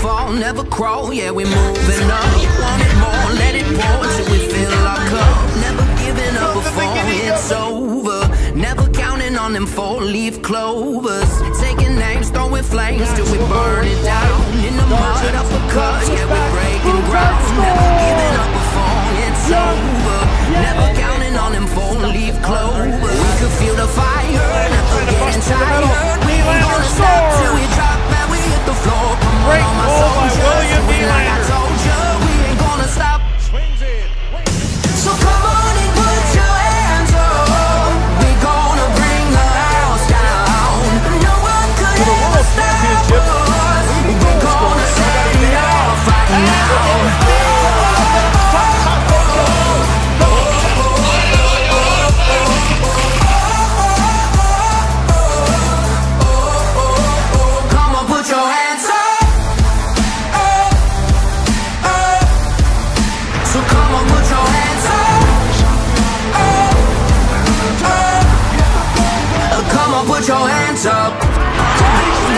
fall, never crawl. Yeah, we're moving up. Want it more, let it pour till we fill our cup. Never giving up before it's over. Never counting on them four-leaf clovers. Taking names, throwing flames till on, put your hands up.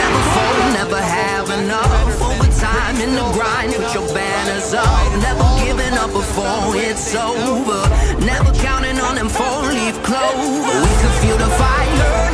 Never fold, never have enough. Overtime in the grind, put your banners up. Never giving up before it's over. Never counting on them four-leaf clover. We could feel the fire,